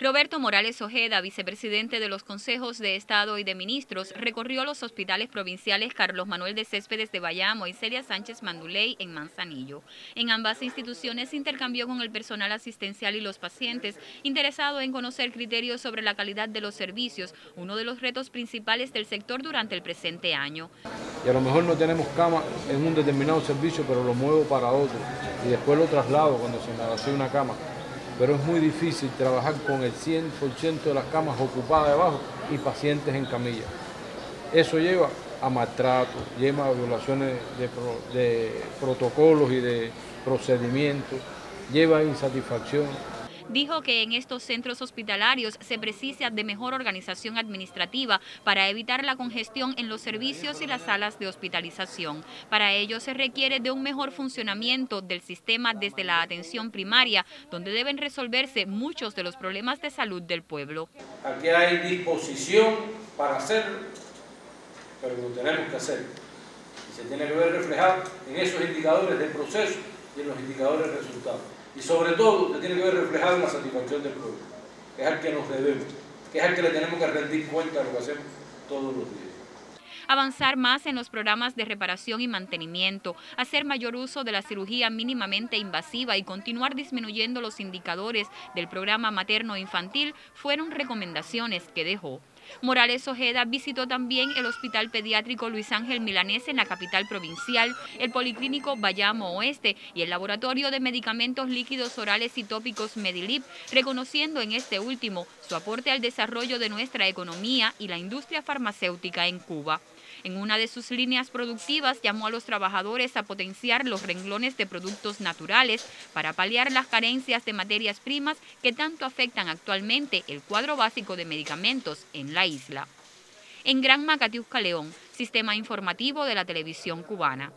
Roberto Morales Ojeda, vicepresidente de los consejos de Estado y de Ministros, recorrió los hospitales provinciales Carlos Manuel de Céspedes de Bayamo y Celia Sánchez Manduley en Manzanillo. En ambas instituciones intercambió con el personal asistencial y los pacientes, interesado en conocer criterios sobre la calidad de los servicios, uno de los retos principales del sector durante el presente año. Y a lo mejor no tenemos cama en un determinado servicio, pero lo muevo para otro y después lo traslado cuando se me una cama pero es muy difícil trabajar con el 100% de las camas ocupadas debajo y pacientes en camilla. Eso lleva a maltrato, lleva a violaciones de, de protocolos y de procedimientos, lleva a insatisfacción dijo que en estos centros hospitalarios se precisa de mejor organización administrativa para evitar la congestión en los servicios y las salas de hospitalización. Para ello se requiere de un mejor funcionamiento del sistema desde la atención primaria, donde deben resolverse muchos de los problemas de salud del pueblo. Aquí hay disposición para hacerlo, pero lo tenemos que hacer. Y se tiene que ver reflejado en esos indicadores de proceso y en los indicadores de resultados y sobre todo se tiene que ver reflejado en la satisfacción del pueblo, que es al que nos debemos, que es al que le tenemos que rendir cuenta de lo que hacemos todos los días avanzar más en los programas de reparación y mantenimiento, hacer mayor uso de la cirugía mínimamente invasiva y continuar disminuyendo los indicadores del programa materno-infantil fueron recomendaciones que dejó. Morales Ojeda visitó también el Hospital Pediátrico Luis Ángel Milanés en la capital provincial, el Policlínico Bayamo Oeste y el Laboratorio de Medicamentos Líquidos Orales y Tópicos Medilip, reconociendo en este último su aporte al desarrollo de nuestra economía y la industria farmacéutica en Cuba. En una de sus líneas productivas llamó a los trabajadores a potenciar los renglones de productos naturales para paliar las carencias de materias primas que tanto afectan actualmente el cuadro básico de medicamentos en la isla. En Gran Macatiusca, León, Sistema Informativo de la Televisión Cubana.